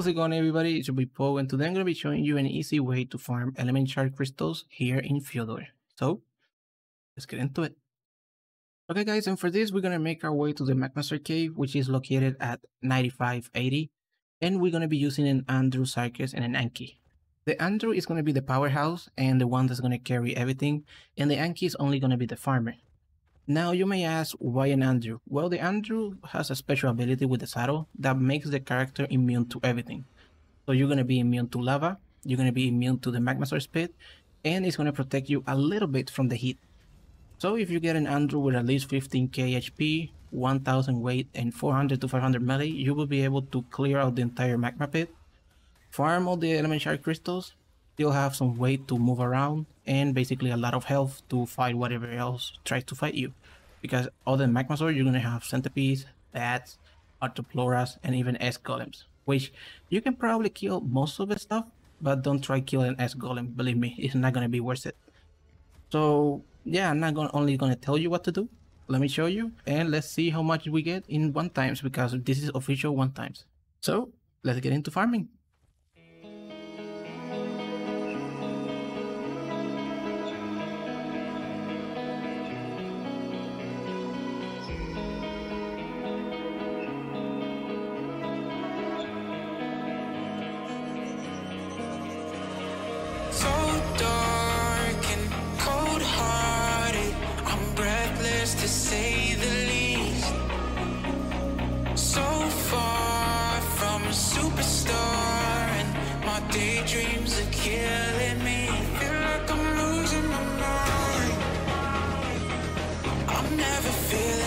How's it going everybody? It's your boy Pou and today I'm going to be showing you an easy way to farm element shard crystals here in Fjordur. So, let's get into it. Okay guys, and for this we're going to make our way to the Magmasaur cave which is located at 9580 and we're going to be using an Andrewsarchus and an Anki. The Andrew is going to be the powerhouse and the one that's going to carry everything and the Anki is only going to be the farmer. Now you may ask, why an Andrew? Well, the Andrew has a special ability with the saddle that makes the character immune to everything. So you're going to be immune to lava, you're going to be immune to the Magmasaur pit, and it's going to protect you a little bit from the heat. So if you get an Andrew with at least 15k HP, 1000 weight, and 400 to 500 melee, you will be able to clear out the entire magma pit, farm all the element shard crystals, still have some weight to move around, and basically a lot of health to fight whatever else tries to fight you. Because other than Magmasaur, you're gonna have centipedes, bats, arthroplueras, and even S golems. Which you can probably kill most of the stuff, but don't try killing S golem. Believe me, it's not gonna be worth it. So yeah, I'm not gonna only gonna tell you what to do. Let me show you, and let's see how much we get in one times because this is official one times. So let's get into farming. Daydreams are killing me. Feel like I'm losing my mind. I'm never feeling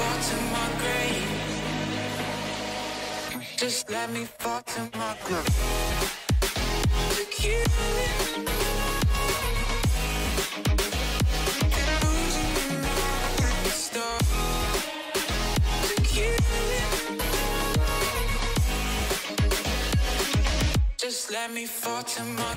fall to my grave. Just let me fall to my grave. Look you. Let me fall to my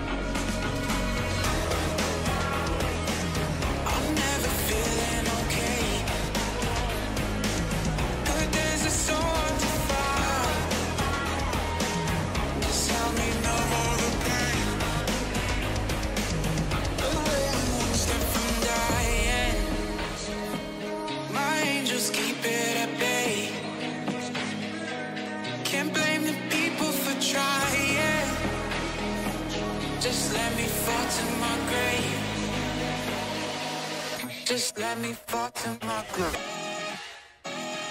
Just let me fall to my.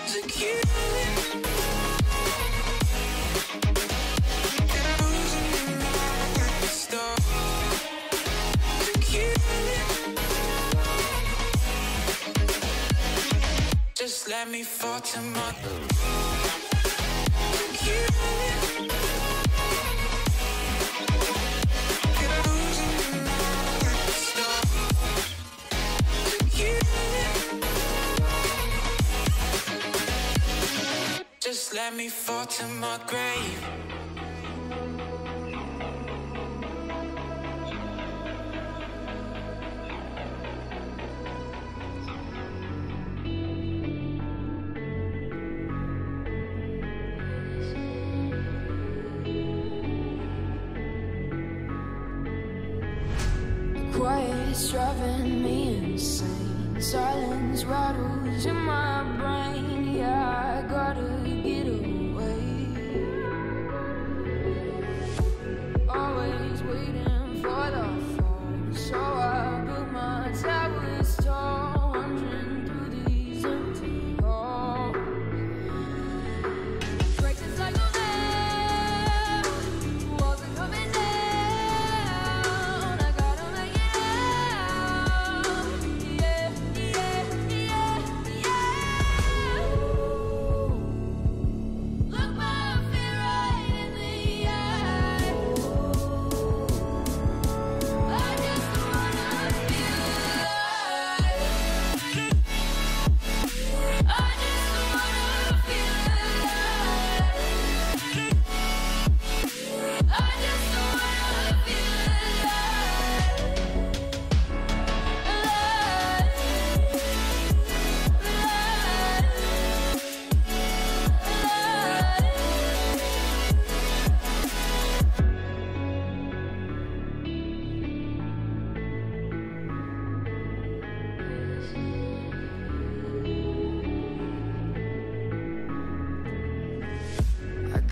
Secure. Just let me fall to my Just let me fall to my grave. Quiet's driving me insane. Silence rattles in my brain. Yeah, I gotta get away.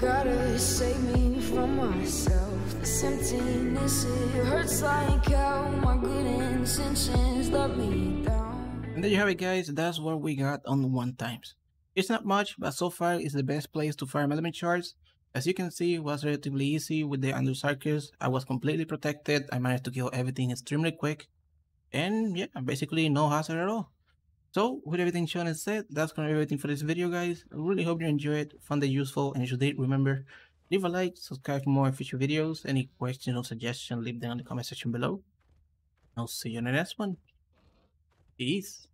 Gotta save me from myself. This emptiness, it hurts like hell. My good intentions let me down. And there you have it guys, that's what we got on one times. It's not much, but so far it's the best place to farm element shards. As you can see, it was relatively easy with the Andrewsarchus. I was completely protected, I managed to kill everything extremely quick. And yeah, basically no hazard at all. So, with everything shown and said, that's gonna be everything for this video guys. I really hope you enjoyed, found it useful, and if you did, remember, leave a like, subscribe for more future videos. Any questions or suggestions, leave them in the comment section below. I'll see you in the next one. Peace.